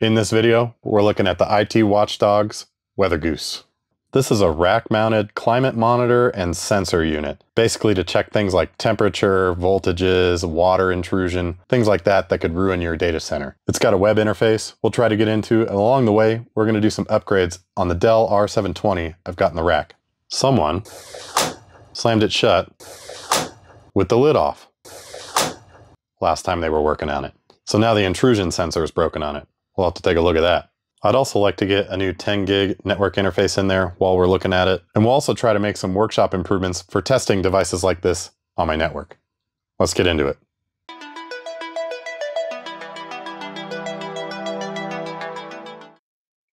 In this video, we're looking at the IT Watchdogs Weather Goose. This is a rack-mounted climate monitor and sensor unit, basically to check things like temperature, voltages, water intrusion, things like that that could ruin your data center. It's got a web interface we'll try to get into, and along the way, we're going to do some upgrades on the Dell R720 I've got in the rack. Someone slammed it shut with the lid off last time they were working on it. So now the intrusion sensor is broken on it. We'll have to take a look at that. I'd also like to get a new 10 gig network interface in there while we're looking at it. And we'll also try to make some workshop improvements for testing devices like this on my network. Let's get into it.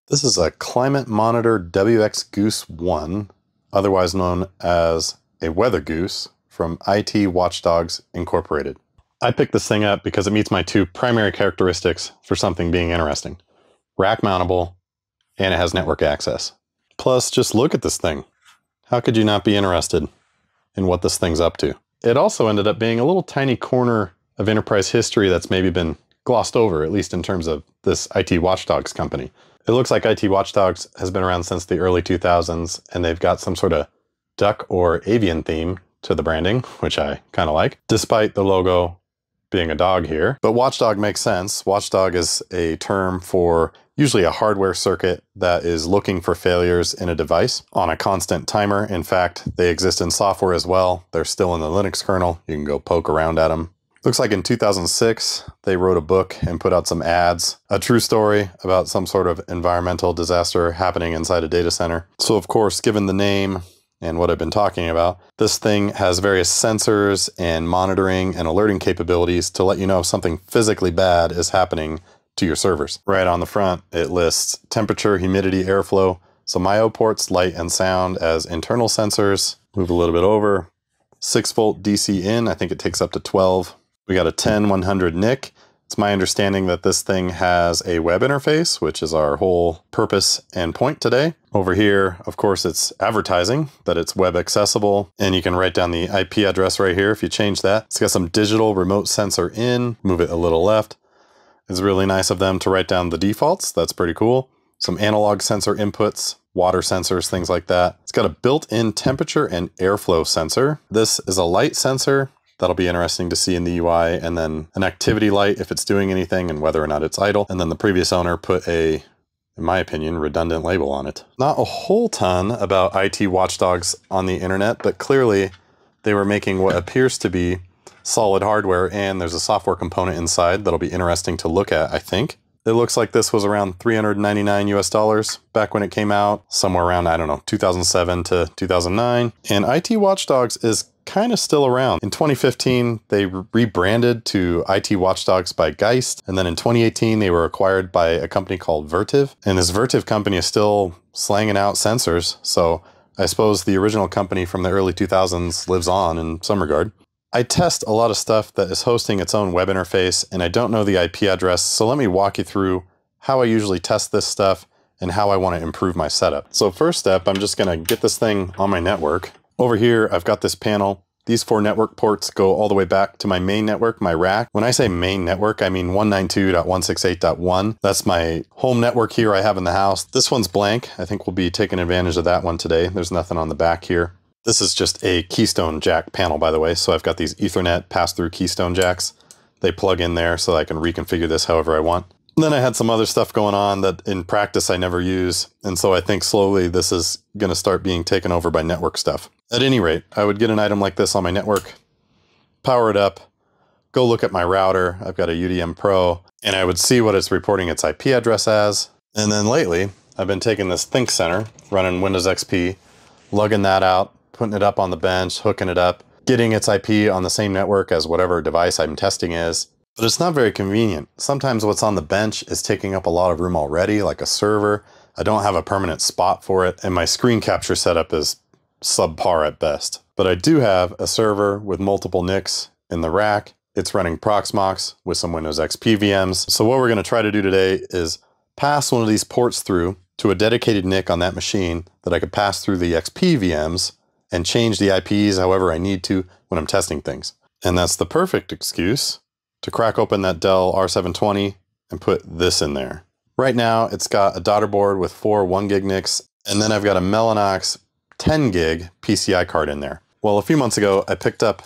This is a Climate Monitor WX Goose 1, otherwise known as a Weather Goose from IT Watchdogs Incorporated. I picked this thing up because it meets my two primary characteristics for something being interesting. Rack mountable, and it has network access. Plus, just look at this thing. How could you not be interested in what this thing's up to? It also ended up being a little tiny corner of enterprise history that's maybe been glossed over, at least in terms of this IT Watchdogs company. It looks like IT Watchdogs has been around since the early 2000s, and they've got some sort of duck or avian theme to the branding, which I kind of like, despite the logo being a dog here. But watchdog makes sense. Watchdog is a term for usually a hardware circuit that is looking for failures in a device on a constant timer. In fact, they exist in software as well. They're still in the Linux kernel. You can go poke around at them. Looks like in 2006, they wrote a book and put out some ads, a true story about some sort of environmental disaster happening inside a data center. So, of course, given the name, and what I've been talking about. This thing has various sensors and monitoring and alerting capabilities to let you know if something physically bad is happening to your servers. Right on the front, it lists temperature, humidity, airflow, some I.O. ports, light and sound as internal sensors. Move a little bit over. 6 volt DC in, I think it takes up to 12. We got a 10 100 NIC it's my understanding that this thing has a web interface, which is our whole purpose and point today. Over here, of course, it's advertising that it's web accessible, and you can write down the IP address right here if you change that. It's got some digital remote sensor in, move it a little left. It's really nice of them to write down the defaults. That's pretty cool. Some analog sensor inputs, water sensors, things like that. It's got a built-in temperature and airflow sensor. This is a light sensor That'll be interesting to see in the UI. And then an activity light if it's doing anything and whether or not it's idle. And then the previous owner put a, in my opinion, redundant label on it. Not a whole ton about IT watchdogs on the internet, but clearly they were making what appears to be solid hardware and there's a software component inside that'll be interesting to look at, I think. It looks like this was around 399 US dollars back when it came out, somewhere around, I don't know, 2007 to 2009. And IT Watchdogs is kind of still around. In 2015, they rebranded to IT Watchdogs by Geist. And then in 2018, they were acquired by a company called Vertiv. And this Vertiv company is still slanging out sensors. So I suppose the original company from the early 2000s lives on in some regard. I test a lot of stuff that is hosting its own web interface, and I don't know the IP address. So let me walk you through how I usually test this stuff and how I want to improve my setup. So first step, I'm just going to get this thing on my network. Over here, I've got this panel. These four network ports go all the way back to my main network, my rack. When I say main network, I mean 192.168.1. That's my home network here I have in the house. This one's blank. I think we'll be taking advantage of that one today. There's nothing on the back here. This is just a keystone jack panel, by the way. So I've got these ethernet pass-through keystone jacks. They plug in there so I can reconfigure this however I want. Then I had some other stuff going on that in practice I never use. And so I think slowly this is going to start being taken over by network stuff. At any rate, I would get an item like this on my network, power it up, go look at my router. I've got a UDM Pro, and I would see what it's reporting its IP address as. And then lately, I've been taking this ThinkCentre, running Windows XP, lugging that out, putting it up on the bench, hooking it up, getting its IP on the same network as whatever device I'm testing is, but it's not very convenient. Sometimes what's on the bench is taking up a lot of room already, like a server. I don't have a permanent spot for it, and my screen capture setup is subpar at best. But I do have a server with multiple NICs in the rack. It's running Proxmox with some Windows XP VMs. So what we're gonna try to do today is pass one of these ports through to a dedicated NIC on that machine that I could pass through the XP VMs and change the IPs however I need to when I'm testing things. And that's the perfect excuse to crack open that Dell R720 and put this in there. Right now, it's got a daughter board with four 1 gig NICs, and then I've got a Mellanox 10 gig PCI card in there. Well, a few months ago, I picked up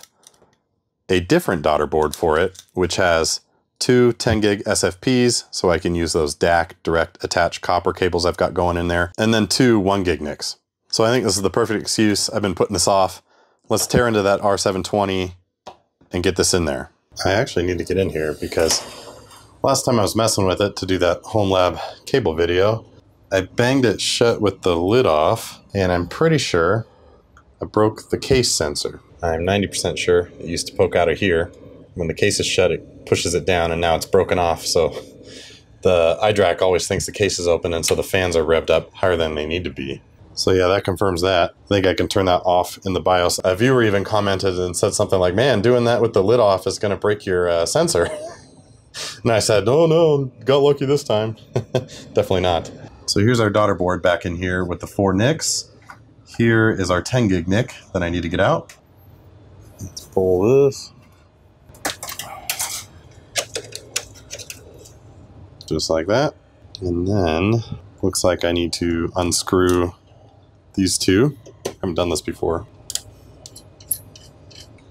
a different daughter board for it, which has two 10 gig SFPs, so I can use those DAC direct attached copper cables I've got going in there, and then two 1 gig NICs. So I think this is the perfect excuse. I've been putting this off. Let's tear into that R720 and get this in there. I actually need to get in here because last time I was messing with it to do that home lab cable video, I banged it shut with the lid off and I'm pretty sure I broke the case sensor. I'm 90% sure it used to poke out of here. When the case is shut, it pushes it down and now it's broken off. So the iDRAC always thinks the case is open and so the fans are revved up higher than they need to be. So yeah, that confirms that. I think I can turn that off in the BIOS. A viewer even commented and said something like, man, doing that with the lid off is going to break your uh, sensor. and I said, oh no, got lucky this time. Definitely not. So here's our daughter board back in here with the four NICs. Here is our 10 gig NIC that I need to get out. Let's pull this. just like that. And then looks like I need to unscrew these two. I haven't done this before.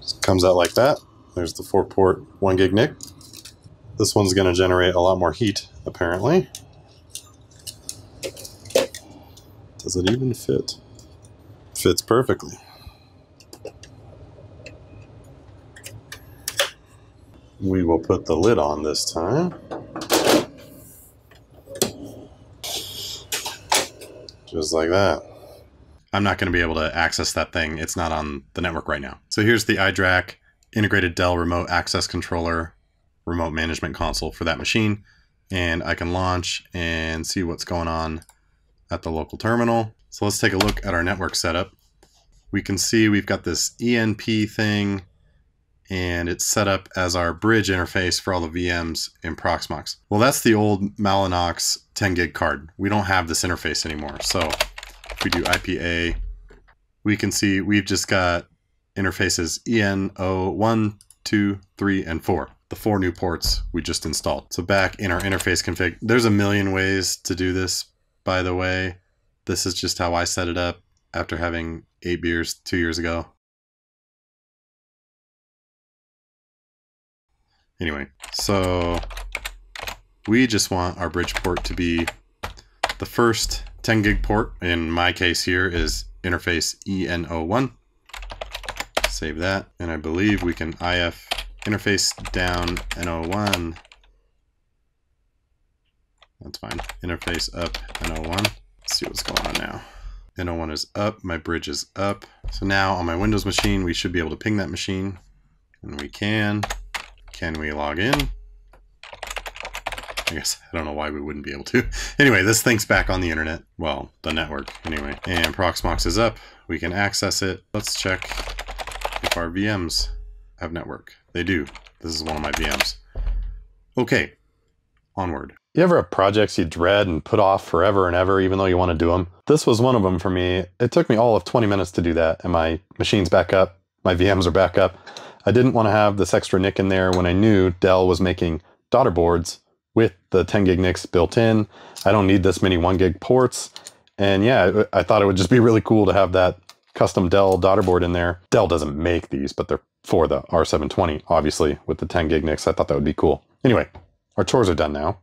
Just comes out like that. There's the four port one gig NIC. This one's going to generate a lot more heat, apparently. Does it even fit? Fits perfectly. We will put the lid on this time. Just like that. I'm not going to be able to access that thing. It's not on the network right now. So here's the iDRAC integrated Dell remote access controller remote management console for that machine. And I can launch and see what's going on at the local terminal. So let's take a look at our network setup. We can see we've got this ENP thing and it's set up as our bridge interface for all the VMs in Proxmox. Well, that's the old Mellanox 10 gig card. We don't have this interface anymore. So if we do IPA, we can see we've just got interfaces ENO1, 2, 3, and 4. The four new ports we just installed. So back in our interface config, there's a million ways to do this, by the way. This is just how I set it up after having eight beers two years ago. Anyway, so we just want our bridge port to be the first 10 gig port. In my case here is interface ENO1. Save that. And I believe we can IF interface down NO1. That's fine. Interface up NO1. Let's see what's going on now. NO1 is up, my bridge is up. So now on my Windows machine, we should be able to ping that machine. And we can. Can we log in? I guess I don't know why we wouldn't be able to. Anyway, this thing's back on the internet. Well, the network anyway. And Proxmox is up. We can access it. Let's check if our VMs have network. They do. This is one of my VMs. Okay, onward. You ever have projects you dread and put off forever and ever, even though you want to do them? This was one of them for me. It took me all of 20 minutes to do that, and my machine's back up. My VMs are back up. I didn't want to have this extra NIC in there when I knew Dell was making daughter boards with the 10 gig NICs built in. I don't need this many 1 gig ports. And yeah, I thought it would just be really cool to have that custom Dell daughter board in there. Dell doesn't make these, but they're for the R720, obviously, with the 10 gig NICs. I thought that would be cool. Anyway, our chores are done now.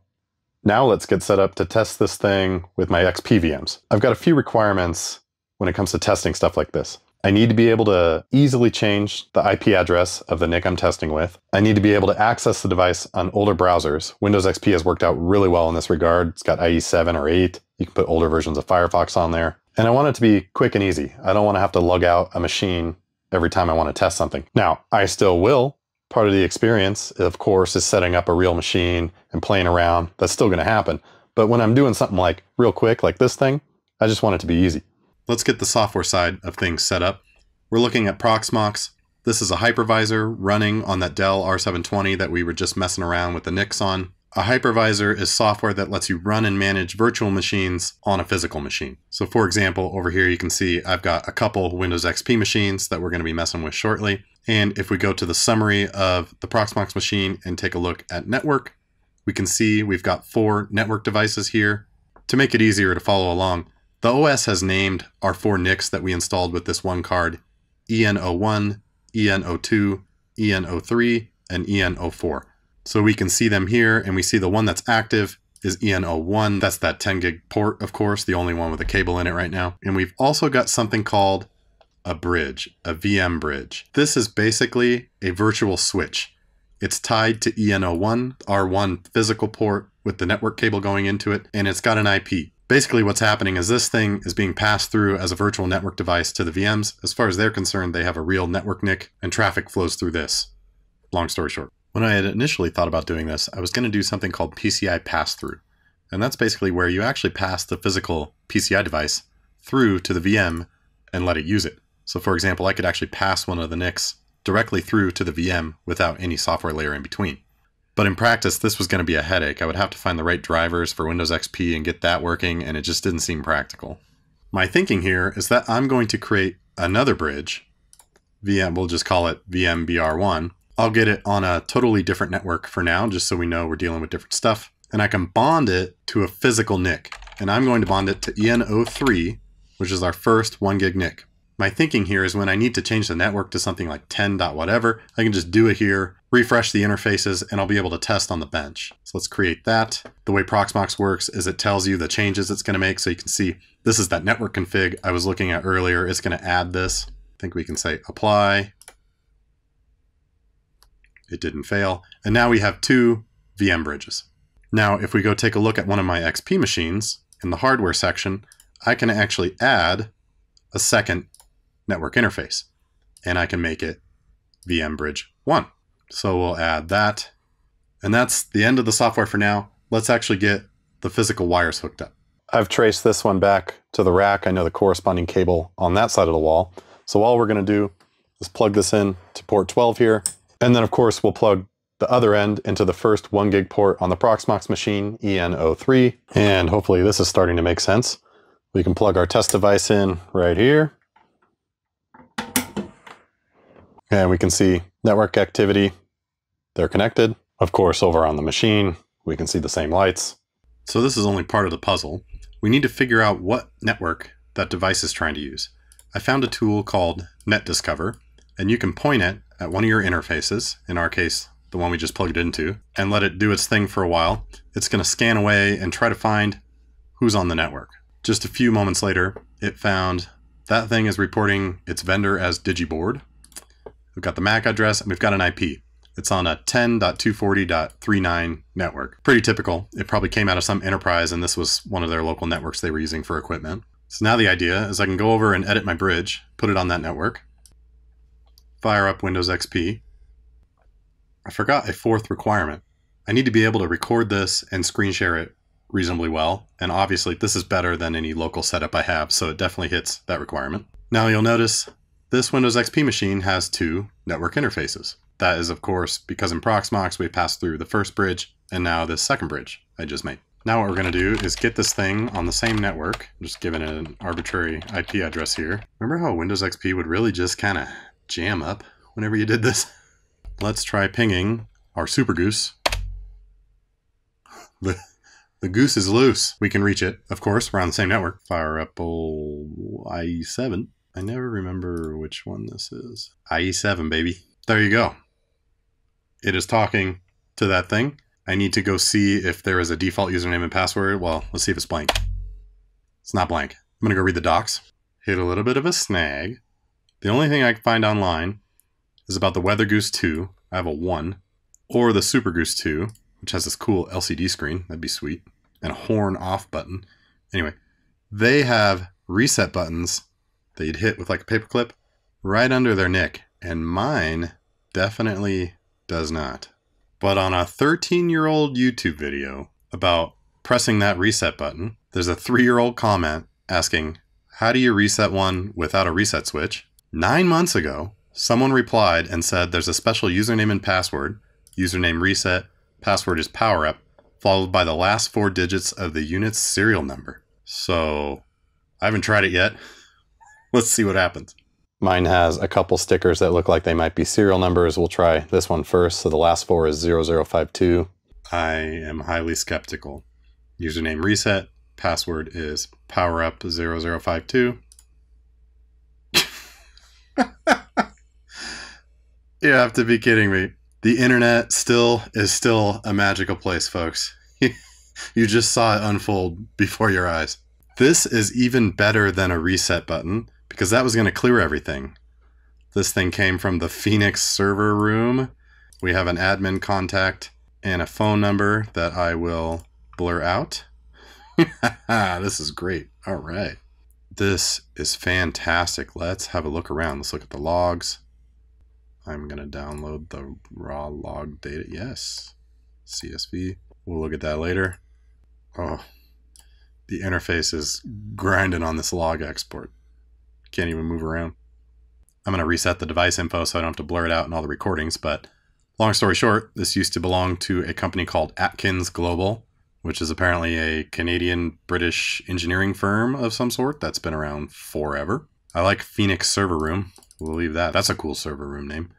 Now let's get set up to test this thing with my XP VMs. I've got a few requirements when it comes to testing stuff like this. I need to be able to easily change the IP address of the NIC I'm testing with. I need to be able to access the device on older browsers. Windows XP has worked out really well in this regard. It's got IE 7 or 8. You can put older versions of Firefox on there. And I want it to be quick and easy. I don't want to have to lug out a machine every time I want to test something. Now, I still will. Part of the experience, of course, is setting up a real machine and playing around. That's still going to happen. But when I'm doing something like real quick, like this thing, I just want it to be easy. Let's get the software side of things set up. We're looking at Proxmox. This is a hypervisor running on that Dell R720 that we were just messing around with the NICs on. A hypervisor is software that lets you run and manage virtual machines on a physical machine. So for example, over here you can see I've got a couple Windows XP machines that we're going to be messing with shortly. And if we go to the summary of the Proxmox machine and take a look at network, we can see we've got four network devices here. To make it easier to follow along, the OS has named our four NICs that we installed with this one card ENO1, ENO2, ENO3, and ENO4. So we can see them here, and we see the one that's active is ENO1. That's that 10 gig port, of course, the only one with a cable in it right now. And we've also got something called a bridge, a VM bridge. This is basically a virtual switch. It's tied to ENO1, R1 physical port with the network cable going into it, and it's got an IP. Basically, what's happening is this thing is being passed through as a virtual network device to the VMs. As far as they're concerned, they have a real network NIC, and traffic flows through this. Long story short. When I had initially thought about doing this, I was going to do something called PCI pass through. And that's basically where you actually pass the physical PCI device through to the VM and let it use it. So, for example, I could actually pass one of the NICs directly through to the VM without any software layer in between. But in practice, this was going to be a headache. I would have to find the right drivers for Windows XP and get that working, and it just didn't seem practical. My thinking here is that I'm going to create another bridge, VM, we'll just call it VMBR1, I'll get it on a totally different network for now, just so we know we're dealing with different stuff. And I can bond it to a physical NIC. And I'm going to bond it to ENO3, which is our first 1 gig NIC. My thinking here is when I need to change the network to something like 10 dot whatever, I can just do it here, refresh the interfaces, and I'll be able to test on the bench. So let's create that. The way Proxmox works is it tells you the changes it's going to make. So you can see this is that network config I was looking at earlier. It's going to add this. I think we can say apply, it didn't fail. And now we have two VM bridges. Now, if we go take a look at one of my XP machines in the hardware section, I can actually add a second network interface and I can make it VM bridge 1. So we'll add that. And that's the end of the software for now. Let's actually get the physical wires hooked up. I've traced this one back to the rack. I know the corresponding cable on that side of the wall. So all we're going to do is plug this in to port 12 here and then of course we'll plug the other end into the first one gig port on the Proxmox machine, ENO3. And hopefully this is starting to make sense. We can plug our test device in right here. And we can see network activity. They're connected. Of course, over on the machine, we can see the same lights. So this is only part of the puzzle. We need to figure out what network that device is trying to use. I found a tool called NetDiscover, and you can point it at one of your interfaces, in our case, the one we just plugged into, and let it do its thing for a while. It's going to scan away and try to find who's on the network. Just a few moments later, it found that thing is reporting its vendor as Digiboard. We've got the MAC address and we've got an IP. It's on a 10.240.39 network. Pretty typical. It probably came out of some enterprise and this was one of their local networks they were using for equipment. So now the idea is I can go over and edit my bridge, put it on that network, fire up Windows XP. I forgot a fourth requirement. I need to be able to record this and screen share it reasonably well. And obviously this is better than any local setup I have, so it definitely hits that requirement. Now you'll notice this Windows XP machine has two network interfaces. That is of course because in Proxmox we passed through the first bridge and now this second bridge I just made. Now what we're going to do is get this thing on the same network. I'm just giving it an arbitrary IP address here. Remember how Windows XP would really just kind of jam up whenever you did this. Let's try pinging our super goose. The, the goose is loose. We can reach it, of course. We're on the same network. Fire up old IE7. I never remember which one this is. IE7, baby. There you go. It is talking to that thing. I need to go see if there is a default username and password. Well, let's see if it's blank. It's not blank. I'm going to go read the docs. Hit a little bit of a snag. The only thing I can find online is about the Weather Goose 2. I have a 1. Or the Super Goose 2, which has this cool LCD screen. That'd be sweet. And a horn off button. Anyway, they have reset buttons that you'd hit with like a paperclip right under their NIC. And mine definitely does not. But on a 13 year old YouTube video about pressing that reset button, there's a three year old comment asking, How do you reset one without a reset switch? Nine months ago, someone replied and said there's a special username and password, username reset, password is power up, followed by the last four digits of the unit's serial number. So I haven't tried it yet. Let's see what happens. Mine has a couple stickers that look like they might be serial numbers. We'll try this one first. So the last four is 0052. I am highly skeptical. Username reset, password is powerup0052. you have to be kidding me. The internet still is still a magical place, folks. you just saw it unfold before your eyes. This is even better than a reset button because that was going to clear everything. This thing came from the Phoenix server room. We have an admin contact and a phone number that I will blur out. this is great. All right. This is fantastic. Let's have a look around. Let's look at the logs. I'm going to download the raw log data. Yes. CSV. We'll look at that later. Oh, the interface is grinding on this log export. Can't even move around. I'm going to reset the device info so I don't have to blur it out in all the recordings. But long story short, this used to belong to a company called Atkins Global, which is apparently a Canadian British engineering firm of some sort that's been around forever. I like Phoenix Server Room. We'll leave that. That's a cool server room name.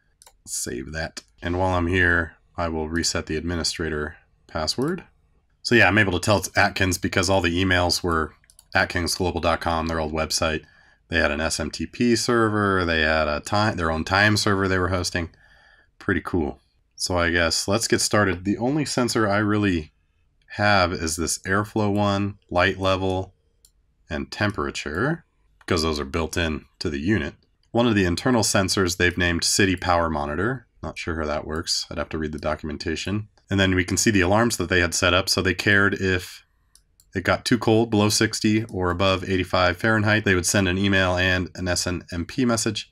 Save that. And while I'm here, I will reset the administrator password. So yeah, I'm able to tell it's Atkins because all the emails were atkinsglobal.com, their old website. They had an SMTP server. They had a time their own time server they were hosting. Pretty cool. So I guess let's get started. The only sensor I really have is this airflow one, light level, and temperature, because those are built in to the unit. One of the internal sensors they've named City Power Monitor. Not sure how that works. I'd have to read the documentation. And then we can see the alarms that they had set up. So they cared if it got too cold, below 60 or above 85 Fahrenheit, they would send an email and an SNMP message.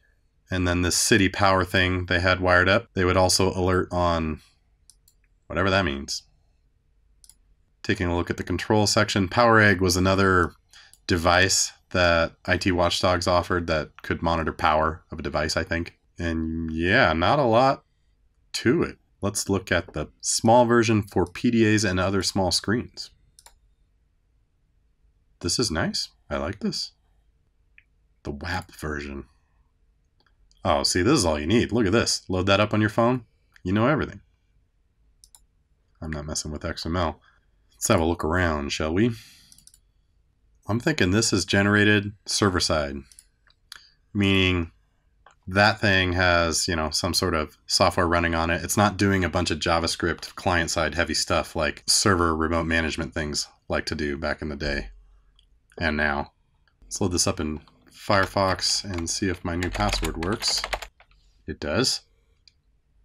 And then this city power thing they had wired up, they would also alert on whatever that means. Taking a look at the control section, PowerEgg was another device that IT Watchdogs offered that could monitor power of a device, I think. And yeah, not a lot to it. Let's look at the small version for PDAs and other small screens. This is nice. I like this. The WAP version. Oh, see, this is all you need. Look at this. Load that up on your phone. You know everything. I'm not messing with XML. Let's have a look around, shall we? I'm thinking this is generated server side, meaning that thing has, you know, some sort of software running on it. It's not doing a bunch of JavaScript client side heavy stuff like server remote management things like to do back in the day and now. Let's load this up in Firefox and see if my new password works. It does.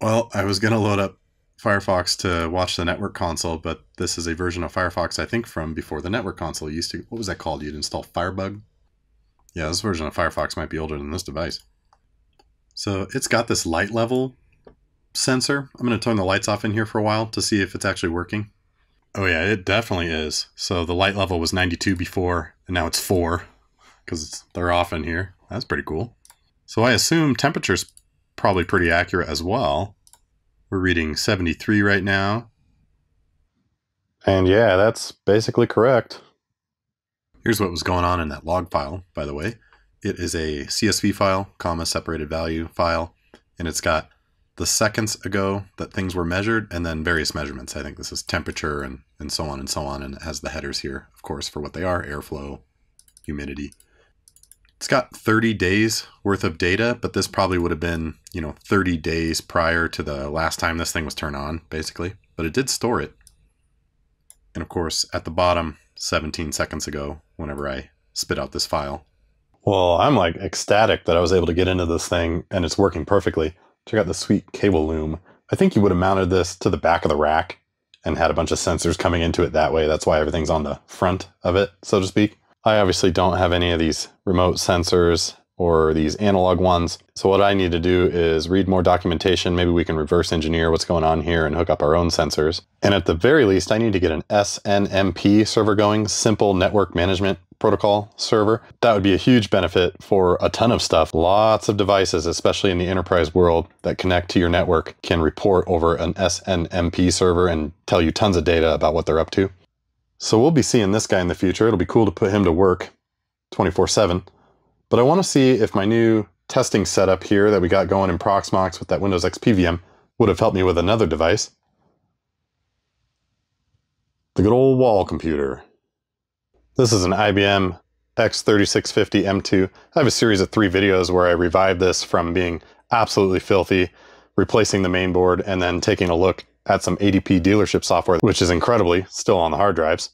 Well, I was going to load up Firefox to watch the network console, but this is a version of Firefox, I think, from before the network console used to. What was that called? You'd install Firebug? Yeah, this version of Firefox might be older than this device. So it's got this light level sensor. I'm going to turn the lights off in here for a while to see if it's actually working. Oh yeah, it definitely is. So the light level was 92 before, and now it's 4, because they're off in here. That's pretty cool. So I assume temperature's probably pretty accurate as well. We're reading 73 right now. And yeah, that's basically correct. Here's what was going on in that log file, by the way. It is a CSV file, comma separated value file, and it's got the seconds ago that things were measured and then various measurements. I think this is temperature and, and so on and so on. And it has the headers here, of course, for what they are, airflow, humidity. It's got 30 days worth of data, but this probably would have been, you know, 30 days prior to the last time this thing was turned on, basically. But it did store it. And of course, at the bottom, 17 seconds ago, whenever I spit out this file. Well, I'm like ecstatic that I was able to get into this thing and it's working perfectly. Check out the sweet cable loom. I think you would have mounted this to the back of the rack and had a bunch of sensors coming into it that way. That's why everything's on the front of it, so to speak. I obviously don't have any of these remote sensors or these analog ones. So what I need to do is read more documentation. Maybe we can reverse engineer what's going on here and hook up our own sensors. And at the very least, I need to get an SNMP server going, Simple Network Management Protocol server. That would be a huge benefit for a ton of stuff. Lots of devices, especially in the enterprise world that connect to your network can report over an SNMP server and tell you tons of data about what they're up to. So we'll be seeing this guy in the future. It'll be cool to put him to work 24 7. But I want to see if my new testing setup here that we got going in Proxmox with that Windows XP VM would have helped me with another device. The good old wall computer. This is an IBM X3650 M2. I have a series of three videos where I revived this from being absolutely filthy, replacing the main board, and then taking a look at some ADP dealership software, which is incredibly still on the hard drives.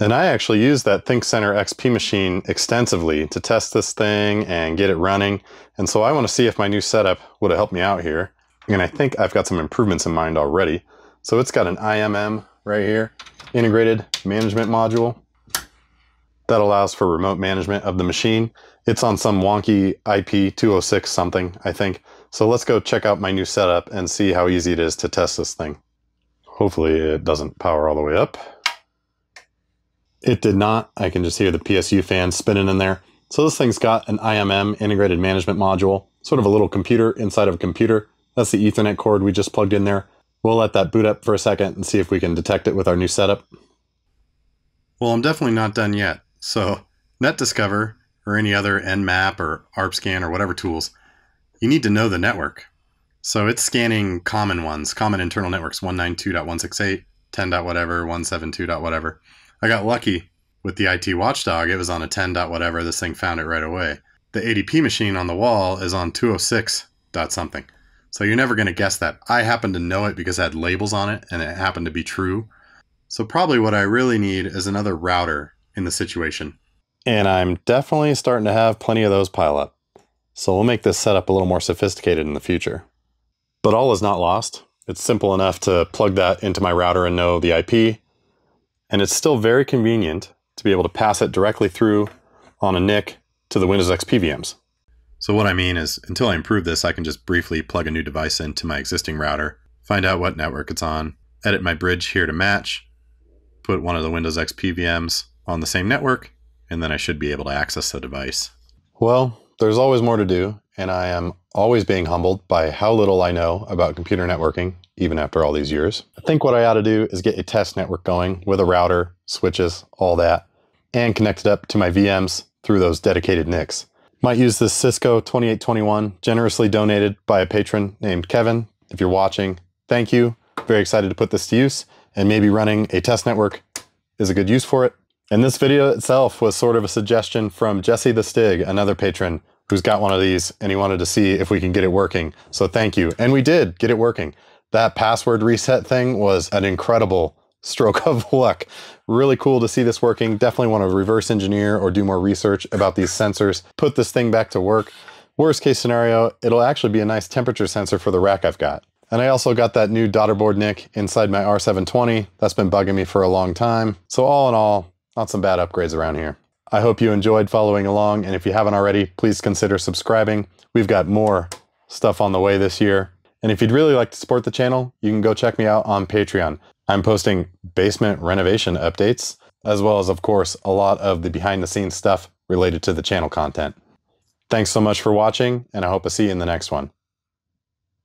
And I actually used that ThinkCentre XP machine extensively to test this thing and get it running. And so I want to see if my new setup would have helped me out here. And I think I've got some improvements in mind already. So it's got an IMM right here, integrated management module that allows for remote management of the machine. It's on some wonky IP 206 something, I think. So let's go check out my new setup and see how easy it is to test this thing. Hopefully it doesn't power all the way up. It did not. I can just hear the PSU fan spinning in there. So this thing's got an IMM integrated management module, sort of a little computer inside of a computer. That's the ethernet cord we just plugged in there. We'll let that boot up for a second and see if we can detect it with our new setup. Well, I'm definitely not done yet. So NetDiscover or any other Nmap or ARPScan or whatever tools, you need to know the network. So it's scanning common ones, common internal networks 192.168, 10. whatever, 172. whatever. I got lucky with the IT watchdog. It was on a 10. whatever. This thing found it right away. The ADP machine on the wall is on 206. dot something. So you're never going to guess that. I happen to know it because it had labels on it and it happened to be true. So probably what I really need is another router in the situation. And I'm definitely starting to have plenty of those pile up. So we'll make this setup a little more sophisticated in the future. But all is not lost. It's simple enough to plug that into my router and know the IP. And it's still very convenient to be able to pass it directly through on a NIC to the Windows XP VMs. So what I mean is, until I improve this, I can just briefly plug a new device into my existing router, find out what network it's on, edit my bridge here to match, put one of the Windows XP VMs on the same network, and then I should be able to access the device. Well, there's always more to do, and I am always being humbled by how little I know about computer networking, even after all these years. I think what I ought to do is get a test network going with a router, switches, all that, and connect it up to my VMs through those dedicated NICs. Might use this Cisco 2821, generously donated by a patron named Kevin. If you're watching, thank you. Very excited to put this to use, and maybe running a test network is a good use for it. And this video itself was sort of a suggestion from Jesse the Stig, another patron who's got one of these and he wanted to see if we can get it working. So thank you. And we did get it working. That password reset thing was an incredible stroke of luck. Really cool to see this working. Definitely want to reverse engineer or do more research about these sensors. Put this thing back to work. Worst case scenario, it'll actually be a nice temperature sensor for the rack I've got. And I also got that new daughter board NIC inside my R720. That's been bugging me for a long time. So all in all, not some bad upgrades around here. I hope you enjoyed following along, and if you haven't already, please consider subscribing. We've got more stuff on the way this year. And if you'd really like to support the channel, you can go check me out on Patreon. I'm posting basement renovation updates, as well as, of course, a lot of the behind the scenes stuff related to the channel content. Thanks so much for watching, and I hope to see you in the next one.